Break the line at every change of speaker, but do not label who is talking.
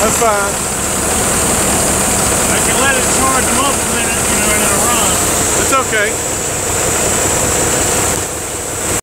That's fine.
I can let it charge them up a minute, you know, and it'll run.
It's okay.